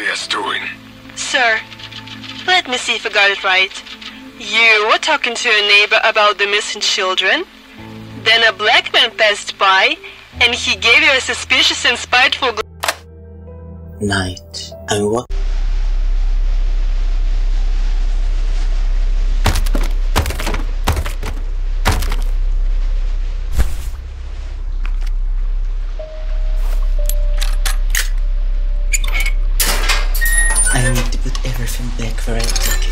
Matthias doing? Sir, let me see if I got it right. You were talking to your neighbor about the missing children. Then a black man passed by, and he gave you a suspicious and spiteful glance. Night. And what? Need to put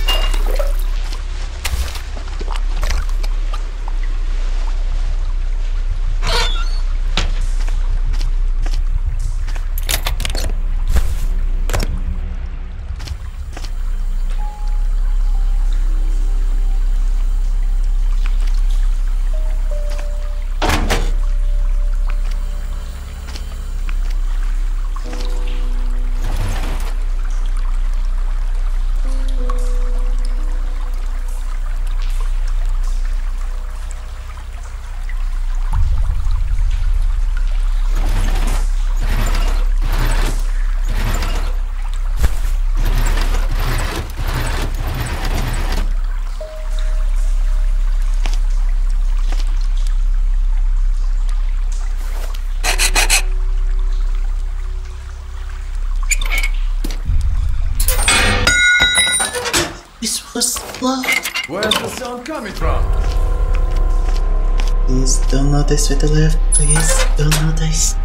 Where's the sound coming from? Please don't notice with the left. Please don't notice.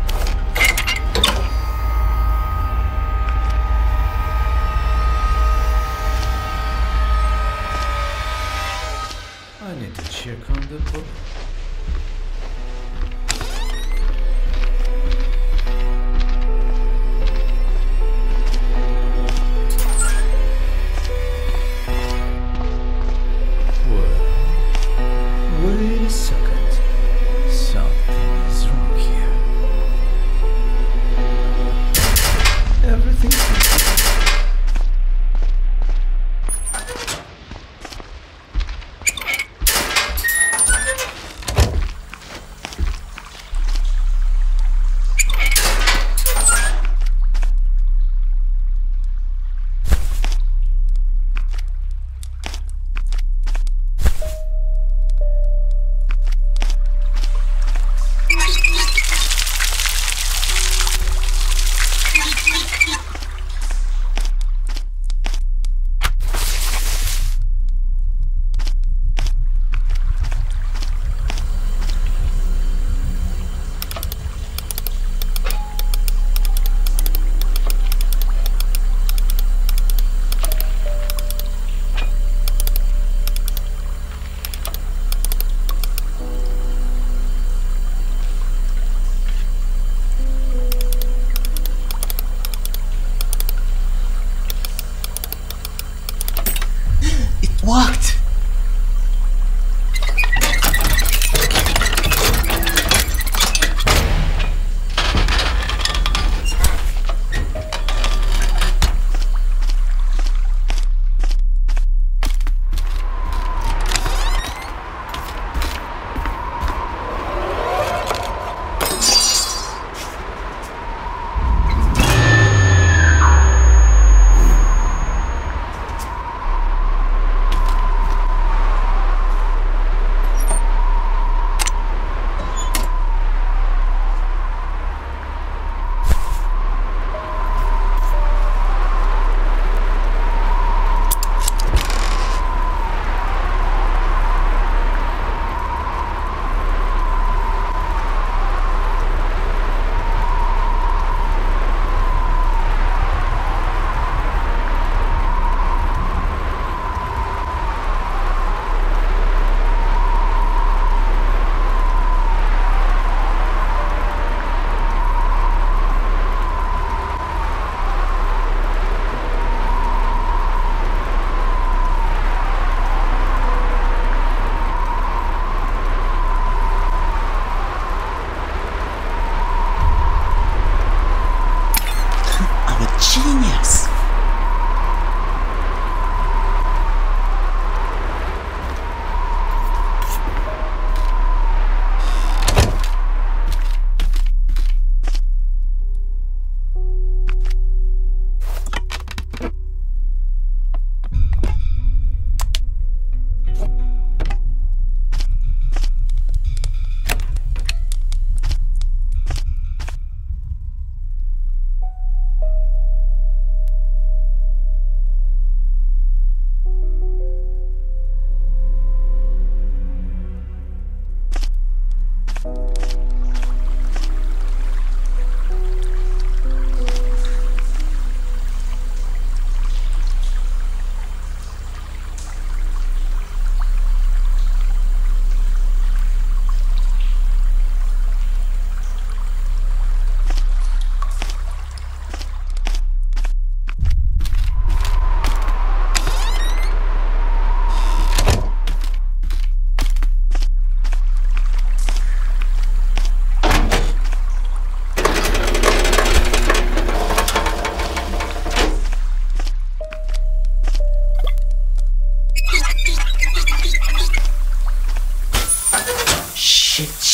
Genius!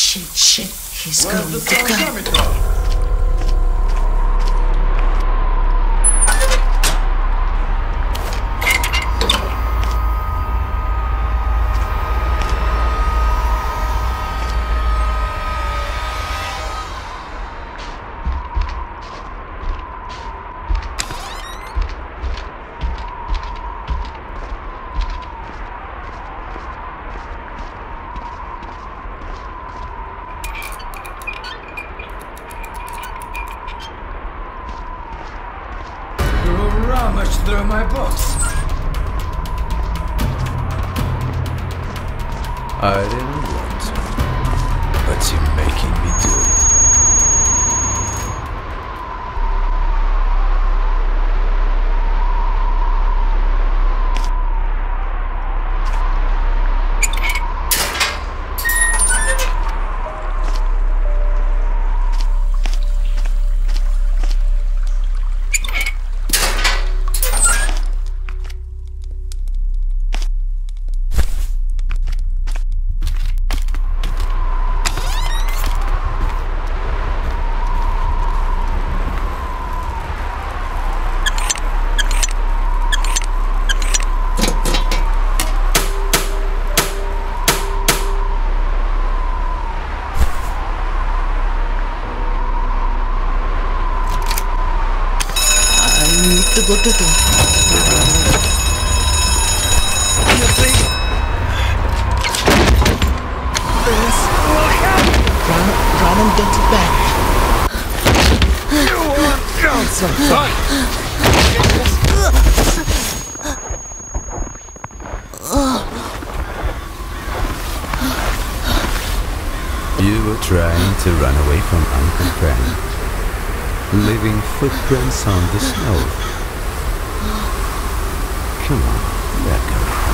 Shit, he's going to come. You rummaged through my books. I didn't want to, but you're making me do it. Need to go to the... Run, run and don't look back. You were trying to run away from Uncle Ben, leaving footprints on the snow. Come on, let go.